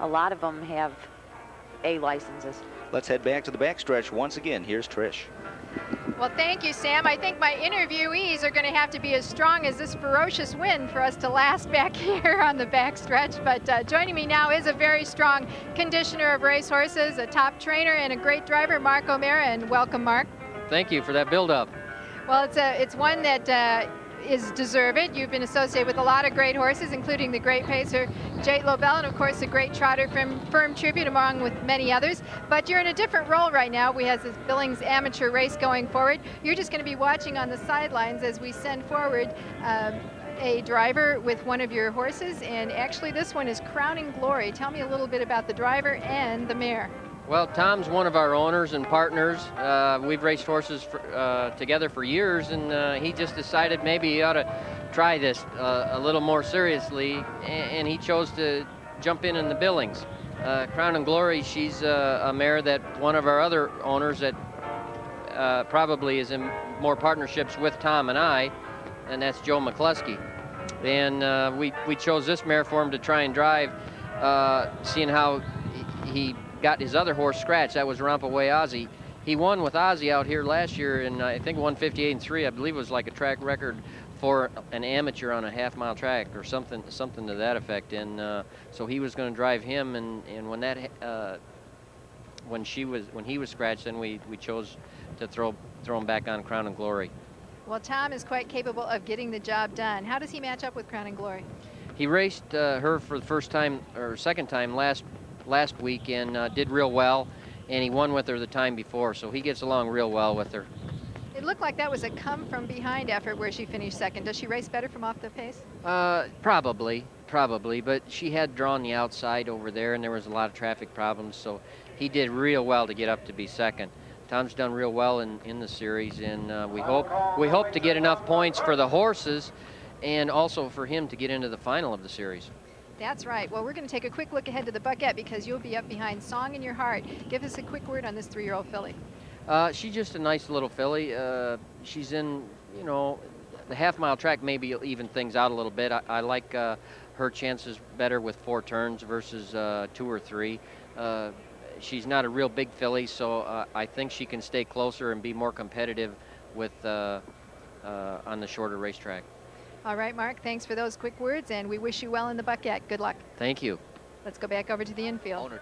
a lot of them have A licenses. Let's head back to the backstretch once again. Here's Trish. Well, thank you, Sam. I think my interviewees are going to have to be as strong as this ferocious wind for us to last back here on the backstretch. But uh, joining me now is a very strong conditioner of racehorses, a top trainer, and a great driver, Mark O'Mara. And welcome, Mark. Thank you for that build-up. Well, it's a it's one that uh, is deserved. You've been associated with a lot of great horses, including the great pacer Jate Lobell, and of course the great trotter from Firm Tribute, among with many others. But you're in a different role right now. We have this Billings amateur race going forward. You're just going to be watching on the sidelines as we send forward. Um, a driver with one of your horses, and actually this one is Crowning Glory. Tell me a little bit about the driver and the mare. Well, Tom's one of our owners and partners. Uh, we've raced horses for, uh, together for years, and uh, he just decided maybe he ought to try this uh, a little more seriously, and, he chose to jump in in the Billings. Uh, Crown and Glory, she's uh, a mare that one of our other owners that probably is in more partnerships with Tom and I, and that's Joe McCluskey. And we, we chose this mare for him to try and drive, seeing how he got his other horse scratched. That was Rompaway Ozzie. He won with Ozzie out here last year, and I think 158 and three. I believe it was like a track record for an amateur on a half mile track or something, something to that effect. And uh, so he was going to drive him, and and when that uh, when she was when he was scratched, then we we chose to throw throw him back on Crown and Glory. Well, Tom is quite capable of getting the job done. How does he match up with Crown and Glory? He raced uh, her for the first time or second time last last week and uh, did real well, and he won with her the time before, so he gets along real well with her. It looked like that was a come from behind effort where she finished second. Does she race better from off the pace? Uh, probably, probably, but she had drawn the outside over there, and there was a lot of traffic problems, so he did real well to get up to be second. Tom's done real well in, in the series, and uh, we hope we hope to get enough points for the horses, and also for him to get into the final of the series. That's right. Well, we're going to take a quick look ahead to the bucket because you'll be up behind Song in Your Heart. Give us a quick word on this three-year-old filly. Uh, she's just a nice little filly. Uh, she's in, you know, the half-mile track maybe even things out a little bit. I, I like uh, her chances better with four turns versus uh, two or three. Uh, she's not a real big filly, so uh, I think she can stay closer and be more competitive with on the shorter racetrack. All right, Mark, thanks for those quick words, and we wish you well in the bucket. Good luck. Thank you. Let's go back over to the infield.